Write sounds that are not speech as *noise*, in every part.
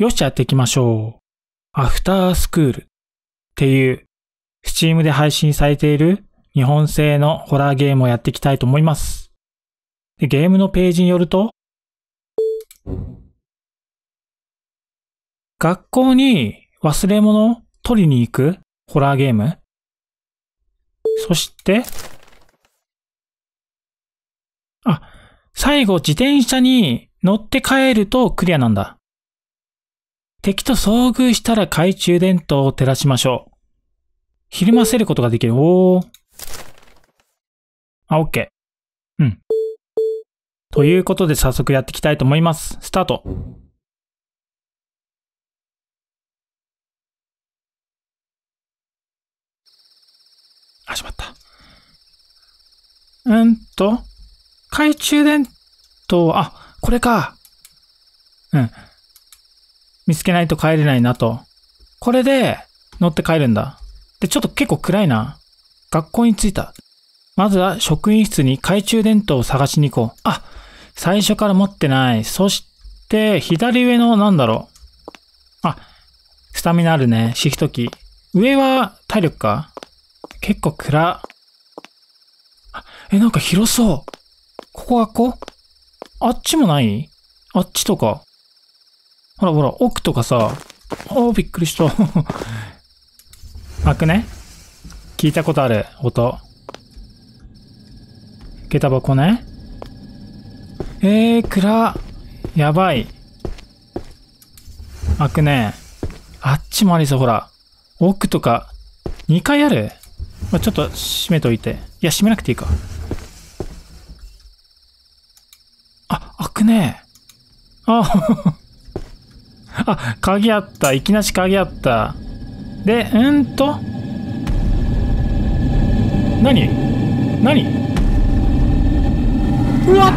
よし、やっていきましょう。アフタースクールっていう、スチームで配信されている日本製のホラーゲームをやっていきたいと思います。でゲームのページによると、学校に忘れ物を取りに行くホラーゲームそして、あ、最後自転車に乗って帰るとクリアなんだ。敵と遭遇したら懐中電灯を照らしましょう。ひるませることができる。おー。あ、オッケー。うん。ということで早速やっていきたいと思います。スタート。始まった。うんと、懐中電灯、あ、これか。うん。見つけないと帰れないなと。これで乗って帰るんだ。で、ちょっと結構暗いな。学校に着いた。まずは職員室に懐中電灯を探しに行こう。あ、最初から持ってない。そして、左上のなんだろう。あ、スタミナあるね。シフトキー。上は体力か結構暗。え、なんか広そう。ここ学校？あっちもない？あっちとか。ほらほら、奥とかさ。おー、びっくりした。開くね聞いたことある音。下駄箱ね。えー、暗。やばい。開くね。あっちもありそう、ほら。奥とか、2階あるまあ、ちょっと閉めといて。いや、閉めなくていいか。あ、開くね。あ、あ、鍵あった。いきなし鍵あった。で、うんと？何？何？うわっ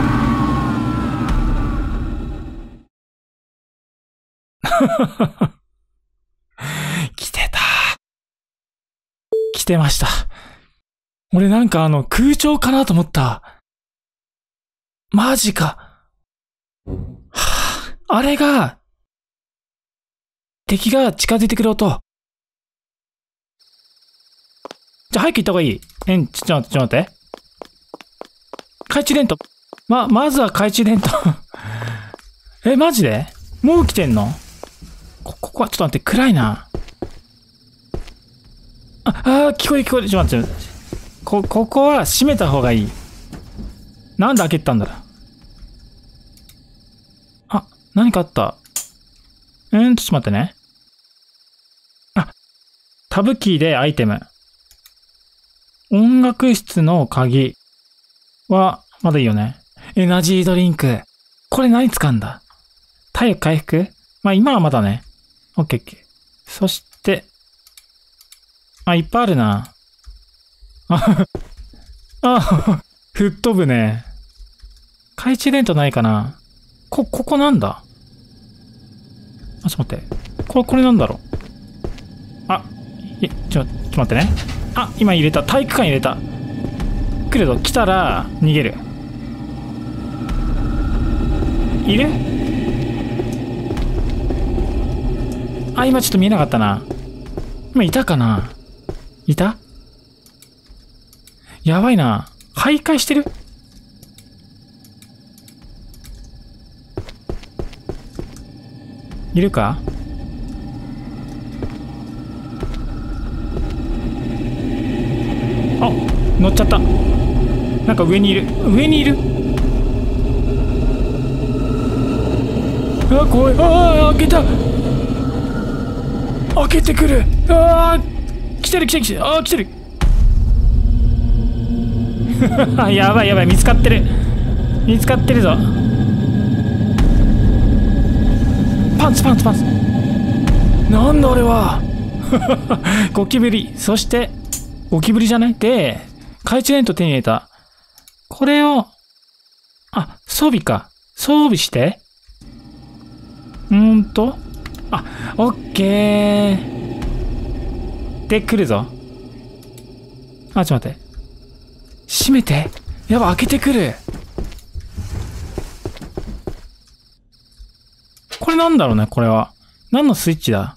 *laughs* 来てた。来てました。俺なんかあの空調かなと思った。マジか。はあ、あれが、敵が近づいてくる音。じゃあ早く行った方がいい。えん、ちょ、ちょ、ちょ、待って。懐中電灯。ま、まずは懐中電灯。*laughs* え、マジで？もう来てんの？こ、ここはちょっと待って、暗いな。あ、あ聞こえ聞こえる。ちょっと待って。こ、ここは閉めた方がいい。なんで開けたんだ？ろう。あ、何かあった。うん、ちょっと待ってね。タブキーでアイテム。音楽室の鍵は、まだいいよね。エナジードリンク。これ何使うんだ?体力回復?まあ今はまだね。オッケーオッケー。そして、あ、いっぱいあるな。あ、あ、吹っ飛ぶね。懐中電灯ないかなこ、ここなんだ?あ、ちょっと待って。これ、これなんだろう、い、ちょ、ちょっと待ってね。あ、今入れた。体育館入れた。来るぞ。来たら、逃げる。いる？あ、今ちょっと見えなかったな。今いたかな？いた？やばいな。徘徊してる？いるかあ、乗っちゃった。なんか上にいる。上にいるあ、怖い。ああ、開けた。開けてくる。ああ、来てる来てる来てる。ああ、来てる。*laughs* やばいやばい、見つかってる。見つかってるぞ。パンツパンツパンツ。なんだ俺は。*laughs* ゴキブリ。そして、ゴキブリじゃない？で、懐中電灯手に入れた。これを、あ、装備か。装備して。うーんと。あ、オッケー。で、来るぞ。あ、ちょっと待って。閉めて。やば、開けてくる。これなんだろうね、これは。何のスイッチだ？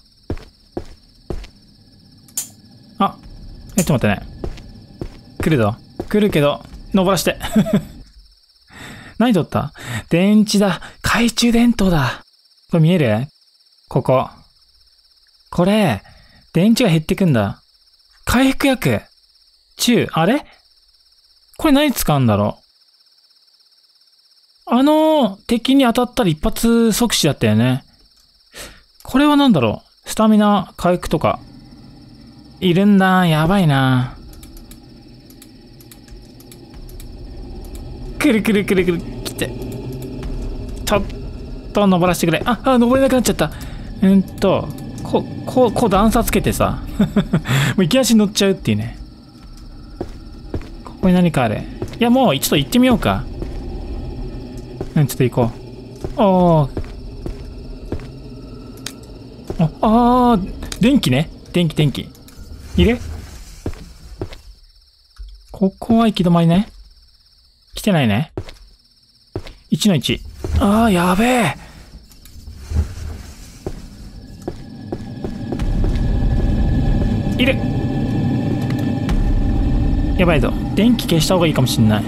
あ、え、ちょっと待ってね。来るぞ。来るけど、登らして。*laughs* 何取った？電池だ。懐中電灯だ。これ見える？ここ。これ、電池が減ってくんだ。回復薬。中、あれ？これ何使うんだろう？あの敵に当たったら一発即死だったよね。これは何だろう？スタミナ回復とか。いるんだ。やばいな。くるくるくるくる。来て。ちょっと登らせてくれ。あ、あ、登れなくなっちゃった。うんと、こう、こう、こう段差つけてさ。*laughs* もういきなし乗っちゃうっていうね。ここに何かある。いや、もうちょっと行ってみようか。うん、ちょっと行こう。おー。あ、あ、電気ね。電気、電気。いる？ここは行き止まりね。来てないね。1の1。ああ、やべえ。いるやばいぞ。電気消した方がいいかもしんない。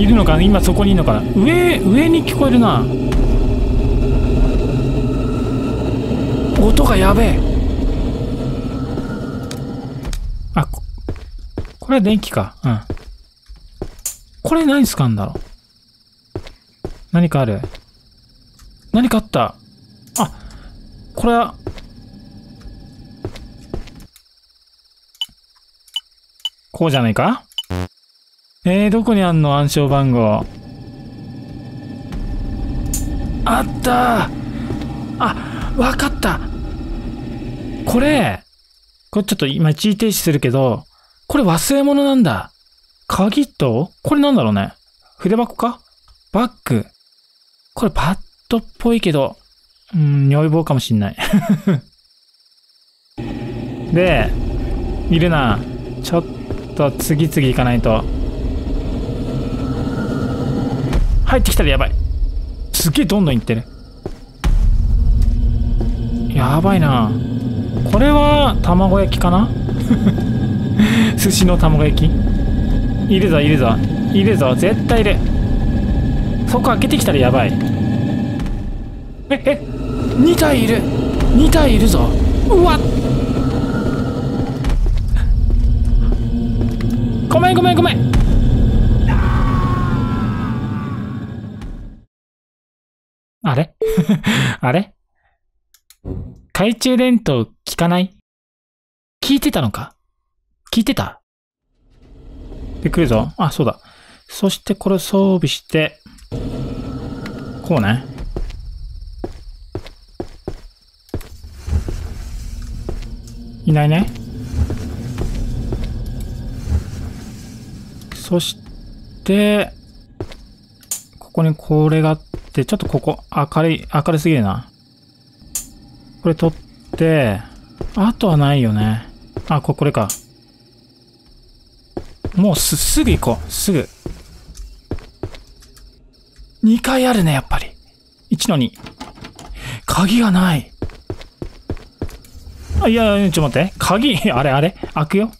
いるのかな？今そこにいるのかな？上、上に聞こえるな。音がやべえあここれは電気か。うん。これ何使うんだろう？何かある？何かあった？あこれは。こうじゃないか？えー、どこにあんの暗証番号？あった！あわかった。これ、これちょっと今一時停止するけど、これ忘れ物なんだ。鍵と、これなんだろうね。筆箱か？バッグ。これパッドっぽいけど、うん、如意棒かもしんない。*laughs* で、いるな。ちょっと次々行かないと。入ってきたらやばい。すげえどんどん行ってる。やばいな。これは卵焼きかな？*laughs* 寿司の卵焼き？いるぞいるぞ。いるぞ。絶対いる。そこ開けてきたらやばい。ええ2体いる。2体いるぞ。うわっ。ごめんごめんごめん。あれ？*laughs* あれ？懐中電灯聞かない？聞いてたのか？聞いてた？で、来るぞ。あ、そうだ。そしてこれ装備して、こうね。いないね。そして、ここにこれがあって、ちょっとここ明るい、明るすぎるな。これ取って、あとはないよね。あ、こ、これか。もうす、すぐ行こう。すぐ。2回あるね、やっぱり。1の2。鍵がない。あ、いや、ちょっと待って。鍵、*laughs* あれあれ開くよ。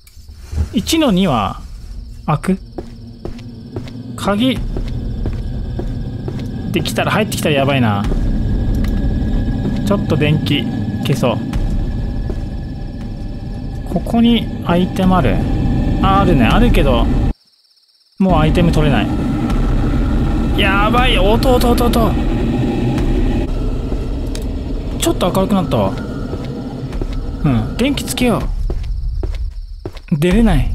1の2は、開く鍵、できたら、入ってきたらやばいな。ちょっと電気消そうここにアイテムあるあるね。あるけどもうアイテム取れない。やばい。音音音音ちょっと明るくなったわ。うん。電気つけよう。出れない。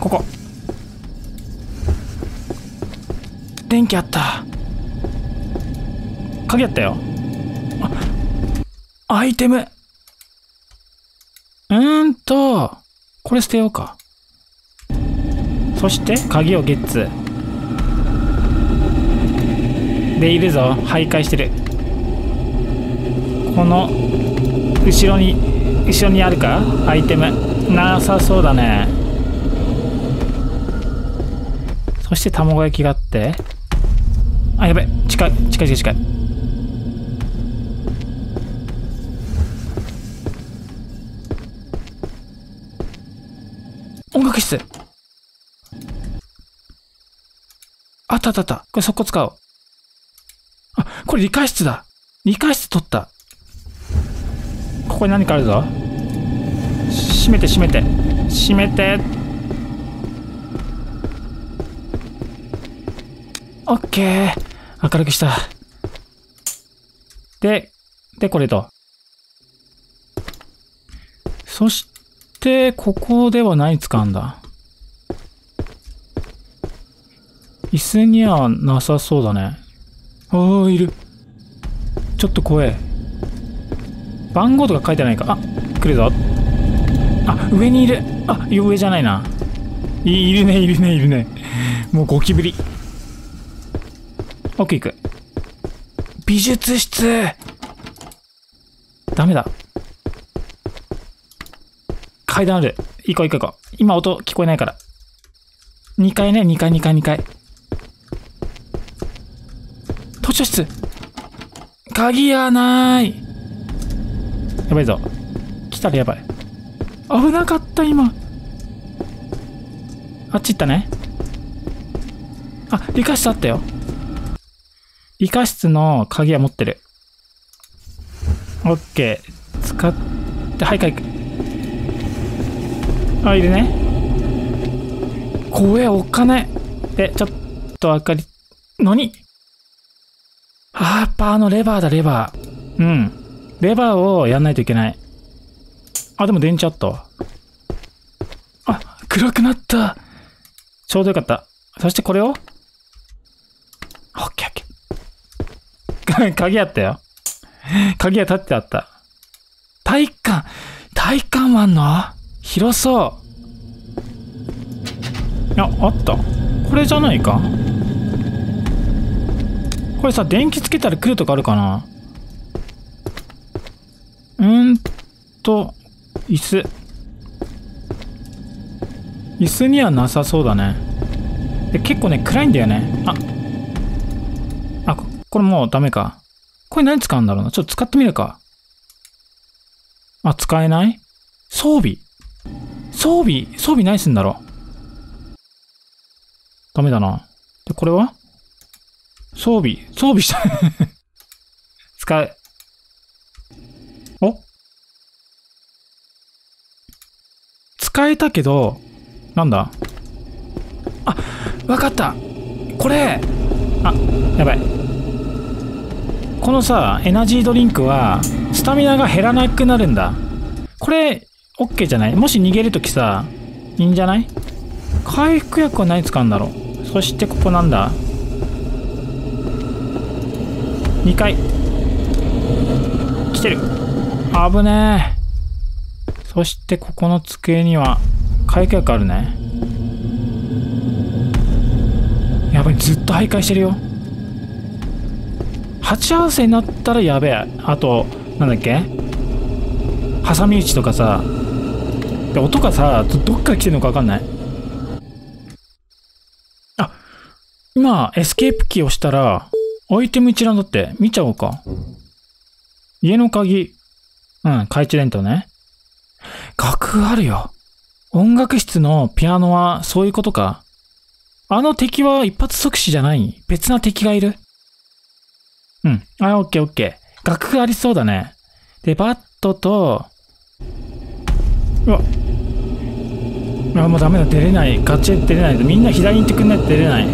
ここ。電気あった。鍵あったよ。アイテム。うーんとこれ捨てようか。そして鍵をゲッツ。でいるぞ。徘徊してる。この後ろに後ろにあるか？アイテム。なさそうだね。そして卵焼きがあって。あ、やべ。近い、近い近い近い。音楽室あったあったあった。これ速攻使おう。あ、これ理科室だ。理科室取った。ここに何かあるぞ。閉めて閉めて。閉めて。オッケー。明るくした。で、で、これと。そして、ここでは何使うんだ椅子にはなさそうだね。ああ、いる。ちょっと怖え。番号とか書いてないか。あ、来るぞ。あ、上にいる。あ、上じゃないな。いいるね、いるね、いるね。もうゴキブリ。奥行く。美術室ダメだ。階段ある。行こう行こう行こう。今音聞こえないから。2階ね、2階、2階、2階。図書室鍵やないやばいぞ。来たらやばい。危なかった、今。あっち行ったね。あ、理科室あったよ。理科室の鍵は持ってる。オッケー。使って、はい、はい。あ、いるね。怖え、お金。え、ちょっと明かり、何？あー、やっぱあのレバーだ、レバー。うん。レバーをやんないといけない。あ、でも電池あったわ。あ、暗くなった。ちょうどよかった。そしてこれを？オッケーオッケー。*laughs* 鍵あったよ。鍵が立ってあった。体育館体育館もあんの？広そう。あ、あった。これじゃないかこれさ、電気つけたら来るとかあるかなうーんと、椅子。椅子にはなさそうだね。で結構ね、暗いんだよね。あ、あ、ここれもうダメか。これ何使うんだろうな。ちょっと使ってみるか。あ、使えない？装備装備装備何すんだろう？ダメだな。で、これは？装備装備した。*laughs* 使う。お？使えたけど、なんだ？あ、わかったこれあ、やばい。このさ、エナジードリンクは、スタミナが減らなくなるんだ。これ、OK じゃない？もし逃げるときさ、いいんじゃない？回復薬は何使うんだろう？そしてここなんだ。2階来てる。危ねえ。そしてここの机には回復薬あるね。やばいずっと徘徊してるよ。鉢合わせになったらやべえ。あとなんだっけ？挟み撃ちとかさ音がさどっから来てるのか分かんない。あ今エスケープキーを押したらアイテム一覧だって見ちゃおうか。家の鍵。うん懐中電灯ね。楽譜あるよ。音楽室のピアノはそういうことか。あの敵は一発即死じゃない。別な敵がいる。うん。あ、オッケーオッケー。楽譜ありそうだね。で、バットと、うわ。あ、もうダメだ。出れない。ガチで出れない。みんな左に行ってくんないと出れない。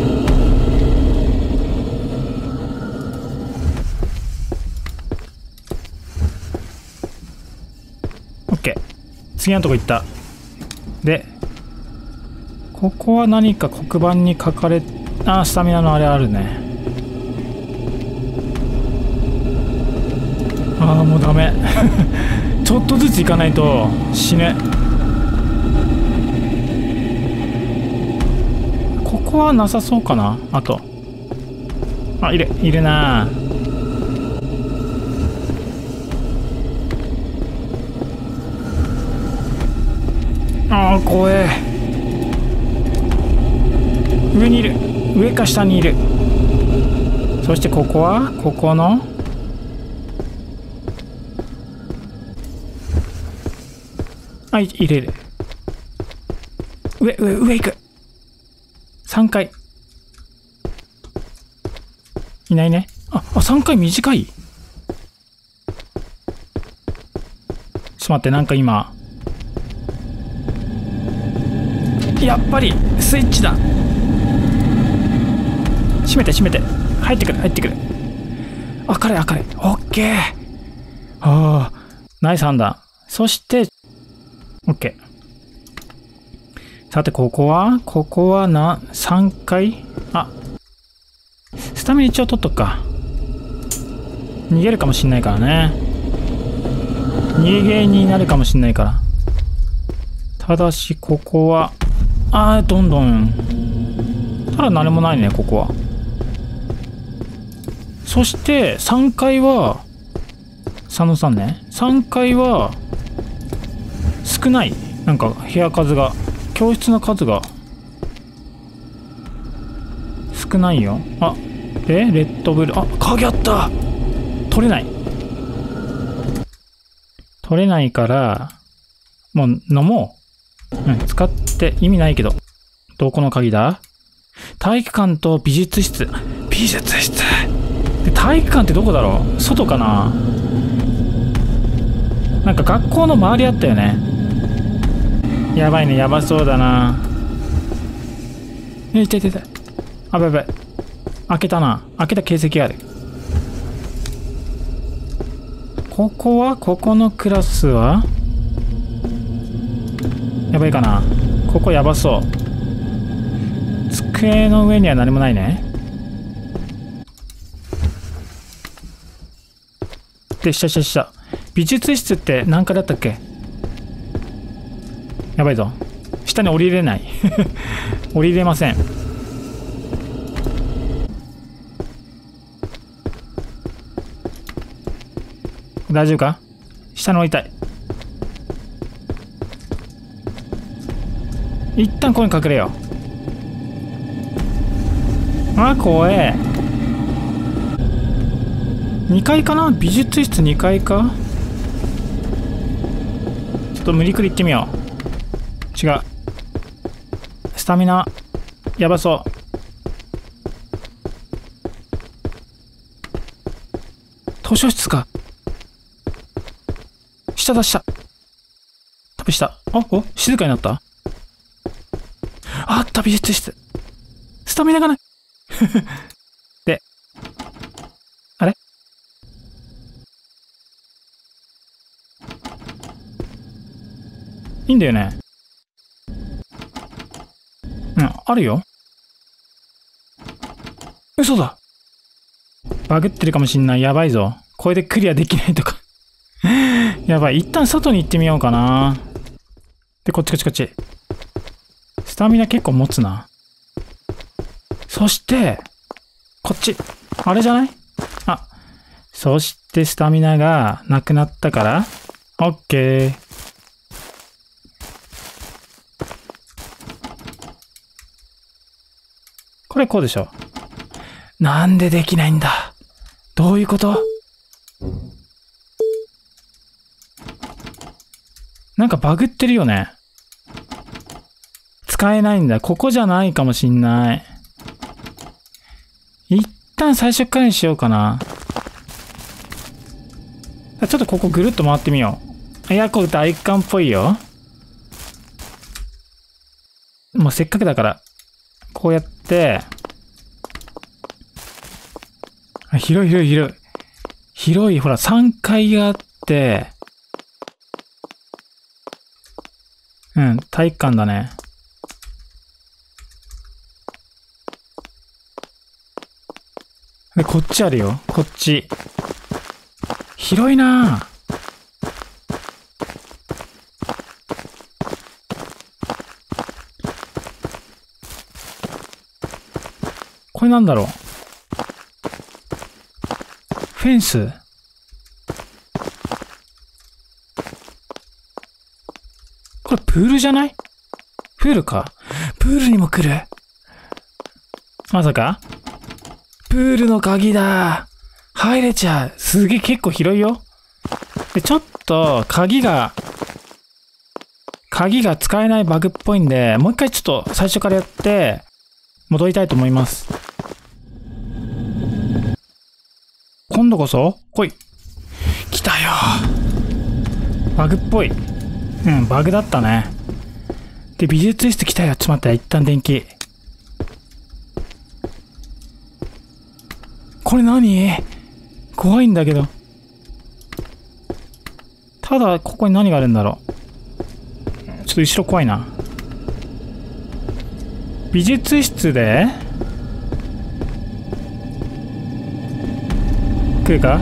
オッケー。次のとこ行った。で、ここは何か黒板に書かれ、あ、スタミナのあれあるね。ああもうダメ *laughs* ちょっとずつ行かないと死ぬここはなさそうかな？あと。あいるいるな。ああ怖え。上にいる。上か下にいる。そしてここは？ここの？あい入れる。上上上行く。3回。いないね。ああ3回短い。ちょっと待ってなんか今。やっぱりスイッチだ。閉めて閉めて。入ってくる入ってくる。明るい明るいオッケー。ああナイス判断。そしてオッケーさてここは？ここはな3回？あ。スタミナ一応取っとくか。逃げるかもしんないからね。逃げになるかもしんないから。ただしここは。ああどんどん。ただ何もないねここは。そして3階は佐野さんね。3階は少ないなんか部屋数が教室の数が少ないよ。あでレッドブルあ鍵あった！取れない。取れないからもう飲もう、うん、使って意味ないけど。どこの鍵だ？体育館と美術室。美術室。で体育館ってどこだろう？外かな？なんか学校の周りあったよね。やばいねやばそうだな。えいたいたい。たあべべ開けたな。開けた形跡がある。ここはここのクラスは？やばいかな。ここやばそう。机の上には何もないね。で下下下。美術室って何階だったっけ？やばいぞ。下に降りれない。*laughs* 降りれません。大丈夫か？下に降りたい。一旦ここに隠れよう。あ怖え。2階かな？美術室2階か？ちょっと無理くり行ってみよう。違う。スタミナやばそう。図書室か。下だ下多分下あお静かになった？あった美術室。スタミナがない。*laughs* であれ？いいんだよね。うんあるよ。嘘だ。バグってるかもしんない。やばいぞ。これでクリアできないとか。*laughs* やばい。一旦外に行ってみようかな。でこっちこっちこっち。スタミナ結構持つな。そして、こっち。あれじゃない？あ、そしてスタミナがなくなったから、オッケー。これこうでしょ。なんでできないんだどういうこと？なんかバグってるよね。使えないんだ。ここじゃないかもしんない。一旦最初からにしようかな。ちょっとここぐるっと回ってみよう。いや、これ大観っぽいよ。もうせっかくだから、こうやって、広い広い広い。広い、ほら、3階があって、うん、体育館だね。で、こっちあるよ。こっち。広いなこれなんだろう？フェンス？これプールじゃない？プールか。プールにも来る？まさか？プールの鍵だ入れちゃうすげえ結構広いよ。で、ちょっと鍵が、鍵が使えないバグっぽいんで、もう一回ちょっと最初からやって、戻りたいと思います。今度こそ？来い。来たよ。バグっぽい。うん、バグだったね。で、美術室来たよ。ちょっと待って、一旦電気。これ何？怖いんだけど。ただ、ここに何があるんだろう。ちょっと後ろ怖いな。美術室で？来るか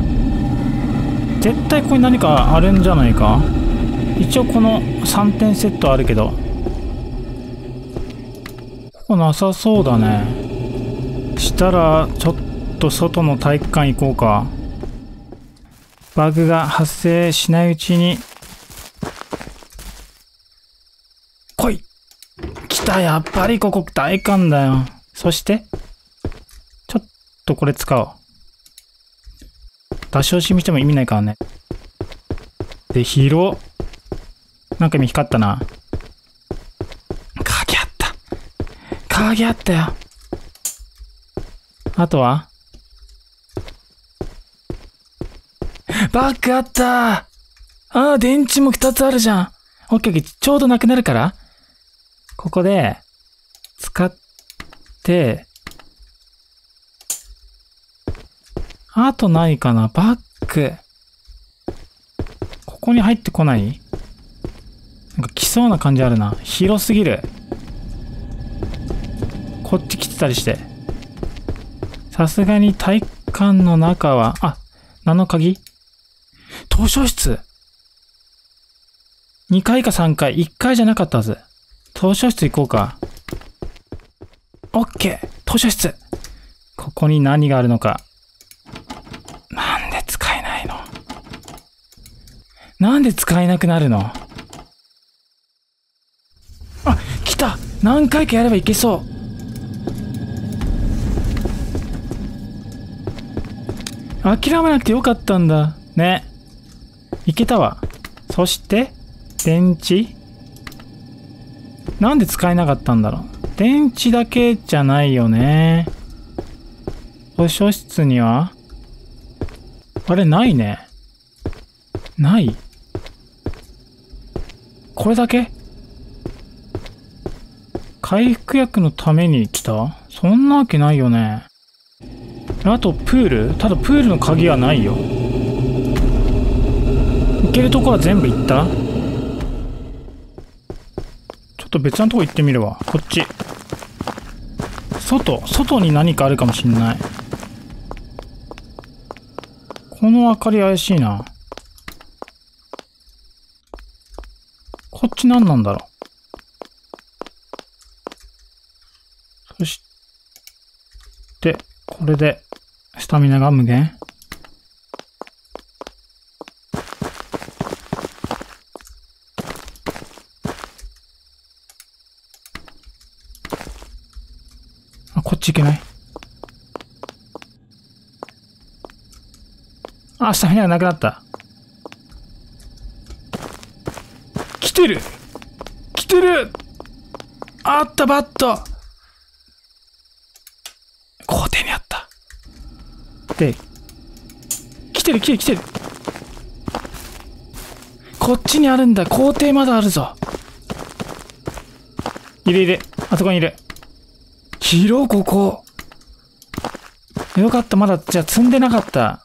絶対ここに何かあるんじゃないか？一応この3点セットあるけど。ここなさそうだね。したら、ちょっと外の体育館行こうか。バグが発生しないうちに。来い来たやっぱりここ大館だよ。そして、ちょっとこれ使おう。出し惜しみしても意味ないからね。で、広。なんか見光ったな。鍵あった。鍵あったよ。あとは？バッグあったああ、電池も2つあるじゃん。オッケーオッケー。ちょうどなくなるから。ここで、使って、あとないかな？バッグ。ここに入ってこない？なんか来そうな感じあるな。広すぎる。こっち来てたりして。さすがに体育館の中は、あ、何の鍵図書室 ?2 階か3階、1階じゃなかったはず。図書室行こうか。オッケー図書室ここに何があるのか。なんで使えないのなんで使えなくなるの？あ、来た何回かやればいけそう諦めなくてよかったんだ。ね。いけたわ。そして、電池？なんで使えなかったんだろう。電池だけじゃないよね。図書室には？あれ、ないね。ないこれだけ？回復薬のために来た？そんなわけないよね。あと、プール？ただプールの鍵はないよ。行けるとこは全部行った？ちょっと別のとこ行ってみるわ。こっち。外、外に何かあるかもしんない。この明かり怪しいな。こっち何なんだろう。そして、これで、スタミナが無限あ、こっち行けないあ、スタミナがなくなった。来てる。来てる。あったバット。校庭にあった。で、来てる来てる来てる。こっちにあるんだ。校庭まだあるぞ。いるいる。あそこにいる。広ここ。よかった。まだじゃあ積んでなかった。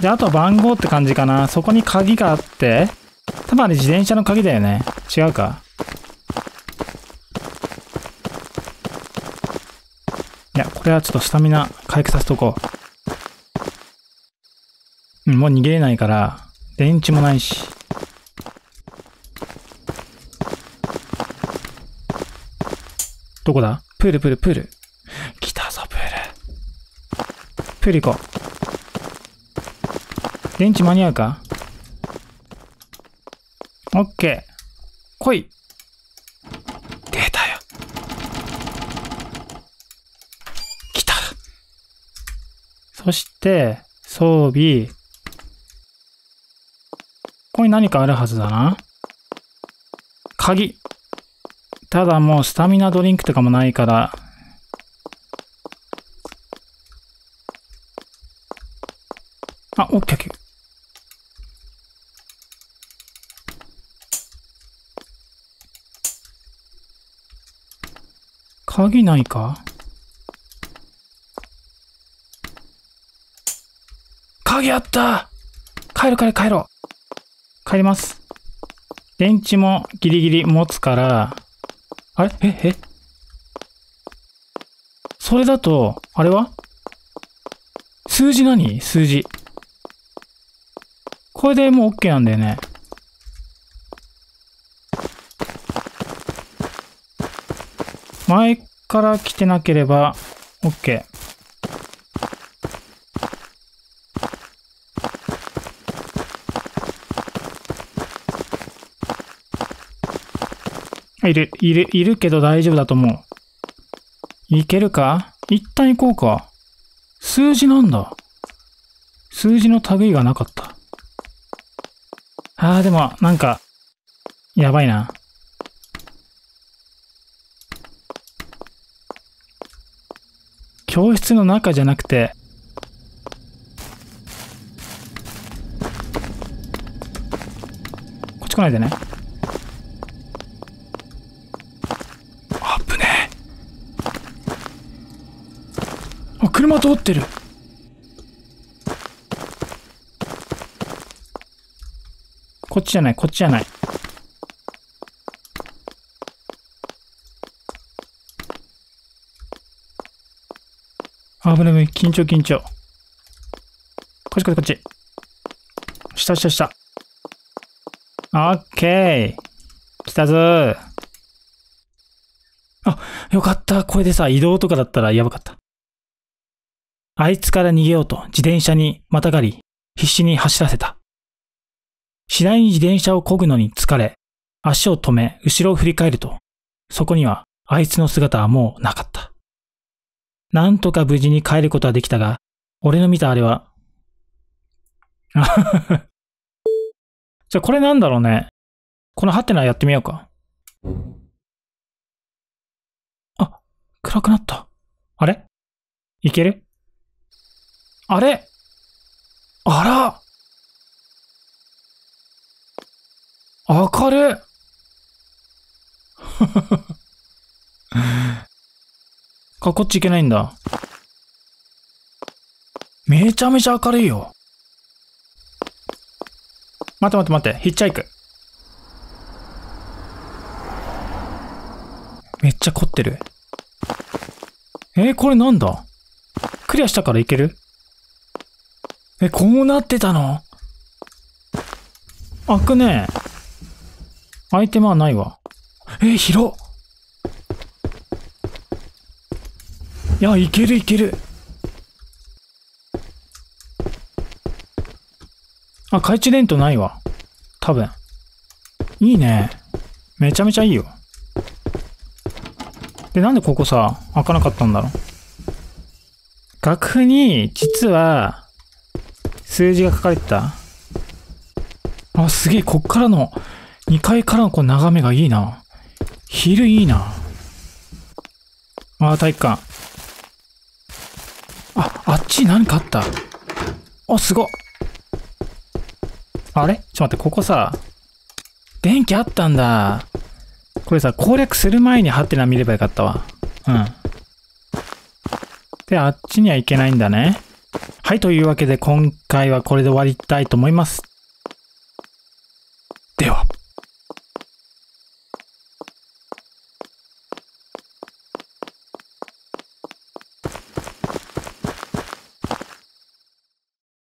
で、あとは番号って感じかな。そこに鍵があって、多分あれ自転車の鍵だよね。違うかいや、これはちょっとスタミナ回復させとこう。うん、もう逃げれないから、電池もないし。どこだ？プールプールプール。来たぞ、プール。プール行こう。電池間に合うか？オッケー。来い。出たよ。来た。そして、装備。ここに何かあるはずだな。鍵。ただもうスタミナドリンクとかもないから。あ、オッケーオッケ鍵ないか？鍵あった帰る帰る帰ろう。帰ります。電池もギリギリ持つから、あれ？え、え？それだと、あれは？数字何？数字。これでもう OK なんだよね。前から来てなければ OK。いる、いる、いるけど大丈夫だと思う。いけるか？一旦行こうか。数字なんだ。数字の類がなかった。ああ、でも、なんか、やばいな。教室の中じゃなくて、こっち来ないでね。あぶね。あ、車通ってる。こっちじゃない、こっちじゃない。あぶねえ、緊張緊張。こっちこっちこっち。下下下。オッケー。来たぞー。あ、よかった。これでさ、移動とかだったらやばかった。あいつから逃げようと自転車にまたがり、必死に走らせた。次第に自転車を漕ぐのに疲れ、足を止め、後ろを振り返ると、そこにはあいつの姿はもうなかった。なんとか無事に帰ることはできたが、俺の見たあれは、*laughs* じゃあこれなんだろうね。このハテナやってみようか。あ、暗くなった。あれ？いける？あれ？あら明るい *laughs* か、こっち行けないんだ。めちゃめちゃ明るいよ。待って待って待って、ヒッチハイク。めっちゃ凝ってる。えーこれなんだ？クリアしたからいける？え、こうなってたの？開くねアイテムはないわ。えー広っいや、いけるいける。あ、懐中電灯ないわ。多分。いいね。めちゃめちゃいいよ。で、なんでここさ、開かなかったんだろう。楽譜に、実は、数字が書かれてた。あ、すげえ、こっからの、2階からのこう眺めがいいな。昼いいな。あ、体育館。あ、っち何かあった。あ、すごっ。あれ？ちょっと待って、ここさ、電気あったんだ。これさ、攻略する前にハテナ見ればよかったわ。うん。で、あっちには行けないんだね。はい、というわけで今回はこれで終わりたいと思います。では。